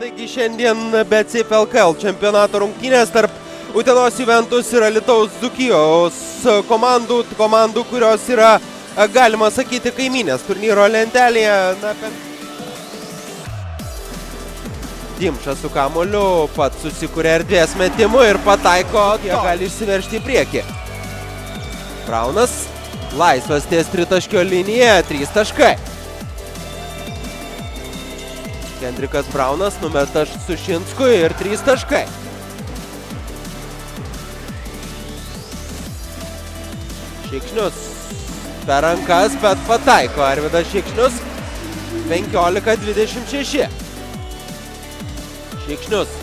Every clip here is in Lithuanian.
Taigi šiandien BCF LKL čempionato rungtynės tarp Utenos Juventus ir Alitaus Dzukijos komandų, komandų, kurios yra, e, galima sakyti, kaiminės turnyro lentelėje. Na, kad... Dimšas su kamoliu, pats susikuria erdvės metimu ir pataiko, jie gali išsiveršti į priekį. Braunas, laisvas ties tritaškio linija, trys taškai. Kendrikas Braunas numeta Sušinskui ir 3 taškai. Šikšnius per rankas, bet pataiko Arvidas Šikšnius 15-26. Šikšnius.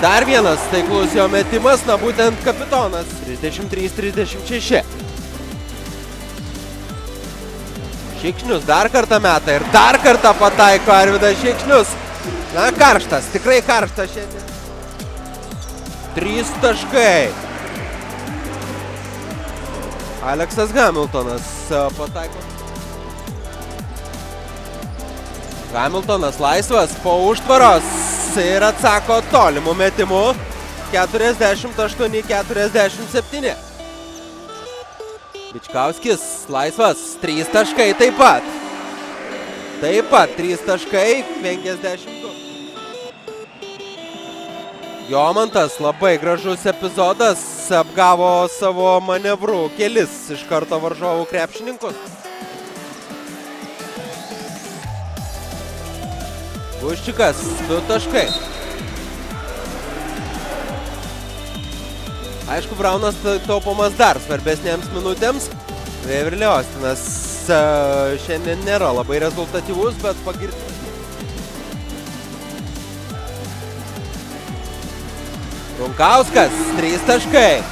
Dar vienas taiklus jo metimas, na būtent kapitonas 33-36. Šikšnius dar kartą meta ir dar kartą pataiko Arvidas Šikšnius. Na, karštas, tikrai karštas šiandien. Trys taškai. Aleksas Hamiltonas e, pataiko. Hamiltonas laisvas po užtvaros ir atsako tolimu metimu 48-47. Bičkauskis laisvas, 3 taškai taip pat. Taip pat 3 taškai, 52. Jomantas labai gražus epizodas, apgavo savo manevrų kelis iš karto varžovų krepšininkus. Guščikas, 2 taškai. Aišku, Braunas taupomas dar svarbesnėms minutėms. Veverly Ostinas šiandien nėra labai rezultatyvus, bet pagirti. Runkauskas, 3 taškai.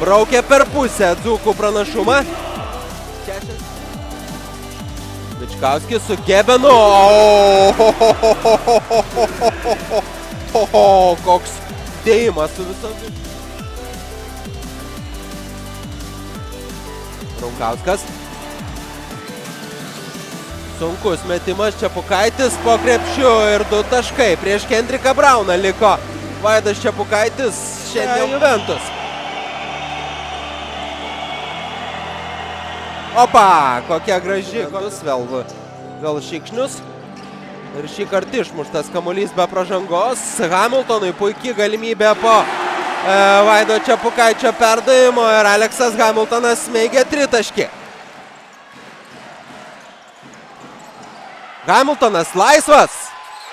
Braukė per pusę dzūkų pranašumą. Vičkauskis su Gebenu. O, koks dėjimas su visom... Runkauskas. Sunkus metimas Čiapukaitis po krepšiu ir du taškai. Prieš Kendriką Brauną liko Vaidas Čiapukaitis šiandien Juventus. Opa, kokia graži. Kokius vėl, vėl šikšnius. Ir šį kartą išmuštas kamuolys be pražangos. Hamiltonui puikiai galimybė po Vaido Čiapukaičio perdavimo ir Aleksas Hamiltonas smeigia tritaškį. Hamiltonas laisvas.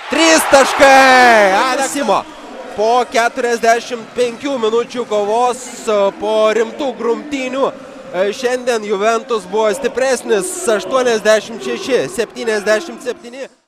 Trys taškai. Aleksimo. Po 45 minučių kovos, po rimtų grumtynių. Šiandien Juventus buvo stipresnis 86-77.